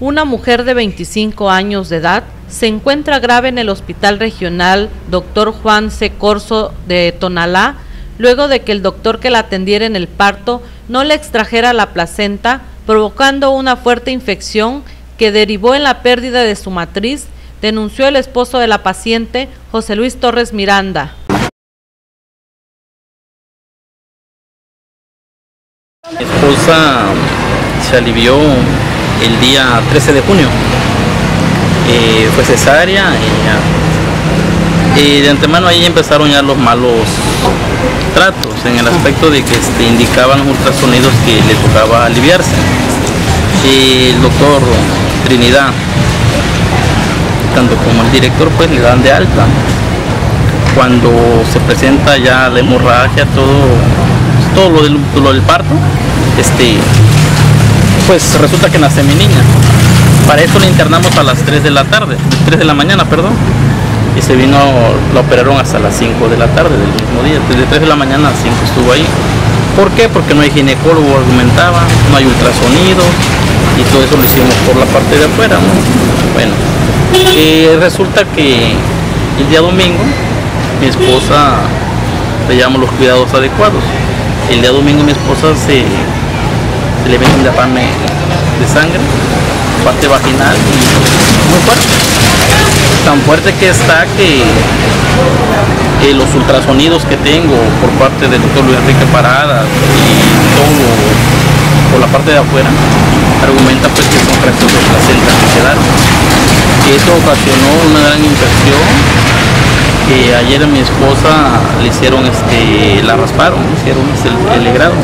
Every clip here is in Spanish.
una mujer de 25 años de edad se encuentra grave en el Hospital Regional Dr. Juan C. Corso de Tonalá, luego de que el doctor que la atendiera en el parto no le extrajera la placenta, provocando una fuerte infección que derivó en la pérdida de su matriz, denunció el esposo de la paciente, José Luis Torres Miranda. Mi esposa se alivió el día 13 de junio. Eh, fue cesárea y, y, de antemano ahí empezaron ya los malos tratos en el aspecto de que este, indicaban ultrasonidos que le tocaba aliviarse. Y el doctor Trinidad, tanto como el director, pues le dan de alta. Cuando se presenta ya la hemorragia, todo, todo lo del parto, este, pues resulta que nace mi niña. Para eso la internamos a las 3 de la tarde, 3 de la mañana, perdón. Y se vino, la operaron hasta las 5 de la tarde del mismo día. Desde 3 de la mañana a 5 estuvo ahí. ¿Por qué? Porque no hay ginecólogo, argumentaba, no hay ultrasonido y todo eso lo hicimos por la parte de afuera. ¿no? Bueno, eh, resulta que el día domingo mi esposa le llamo los cuidados adecuados. El día domingo mi esposa se, se le viene un derrame de sangre, parte vaginal, muy fuerte. Tan fuerte que está que eh, los ultrasonidos que tengo por parte del doctor Luis Enrique Parada y todo por la parte de afuera, argumenta pues que son restos de placenta que quedaron. Que eso ocasionó una gran infección que ayer a mi esposa le hicieron este la rasparon, le hicieron el, el legrado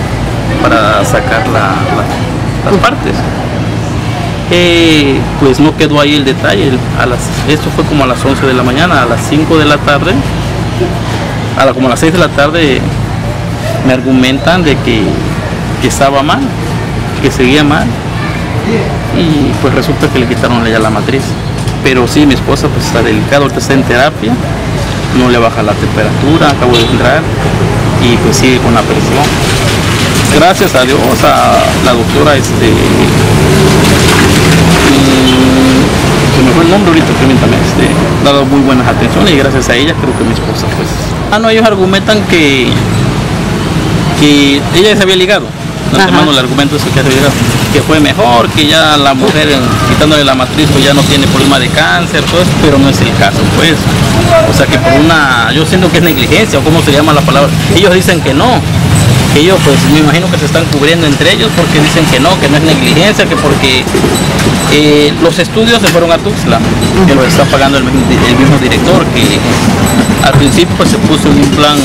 para sacar la, la, las partes. Eh, pues no quedó ahí el detalle. Esto fue como a las 11 de la mañana, a las 5 de la tarde, a la, como a las 6 de la tarde me argumentan de que, que estaba mal, que seguía mal. Y pues resulta que le quitaron ya la matriz. Pero sí, mi esposa pues está delicada, ahorita está en terapia, no le baja la temperatura, acabo de entrar y pues sigue con la presión gracias a Dios a la doctora este se me fue el nombre ahorita permítame este dado muy buenas atenciones y gracias a ella creo que mi esposa pues ah no ellos argumentan que que ella se había ligado. Antemano el argumento es que, que fue mejor, que ya la mujer quitándole la matriz pues ya no tiene problema de cáncer, todo eso, pero no es el caso pues. O sea que por una, yo siento que es negligencia o cómo se llama la palabra, ellos dicen que no, ellos pues me imagino que se están cubriendo entre ellos porque dicen que no, que no es negligencia, que porque eh, los estudios se fueron a Tuxtla, que los está pagando el, mismo director, que al principio pues se puso un plan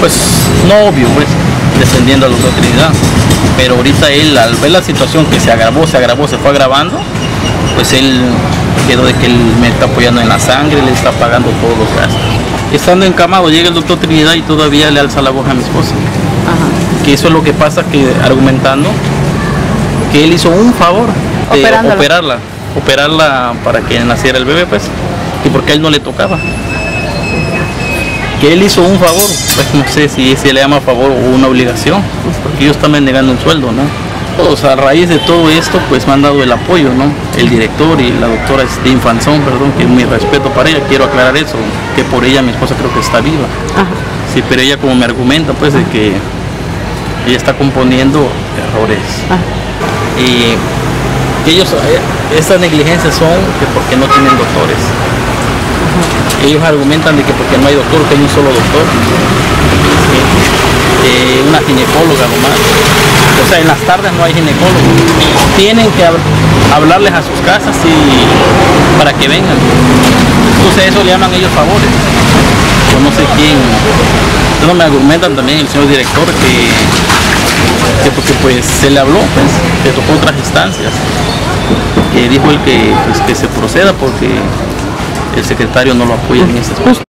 pues no obvio pues defendiendo a la autoridad, pero ahorita él al ver la situación que se agravó, se agravó, se fue agravando, pues él quedó de que él me está apoyando en la sangre, le está pagando todos los gastos estando encamado, llega el doctor Trinidad y todavía le alza la voz a mi esposa. Ajá. Que eso es lo que pasa, que argumentando que él hizo un favor de operarla, operarla para que naciera el bebé, pues, y porque a él no le tocaba. Que él hizo un favor, pues no sé si se le llama favor o una obligación, pues, porque ellos están negando un sueldo, ¿no? Todos a raíz de todo esto, pues me han dado el apoyo, ¿no? El director y la doctora este, Infanzón, perdón, que mi respeto para ella, quiero aclarar eso, que por ella mi esposa creo que está viva. Ajá. Sí, pero ella como me argumenta, pues, de que ella está componiendo errores. Ajá. Y ellos, estas negligencias son que porque no tienen doctores. Ajá. Ellos argumentan de que porque no hay doctor, que hay un solo doctor. ¿sí? Eh, una ginecóloga nomás. O sea, en las tardes no hay ginecólogo. Tienen que hablarles a sus casas y para que vengan. Entonces eso le llaman ellos favores. Yo no sé quién. Entonces me argumentan también el señor director que, que porque pues se le habló, pues, le tocó otras instancias. Que dijo él que, pues, que se proceda porque el secretario no lo apoya en estas cosas.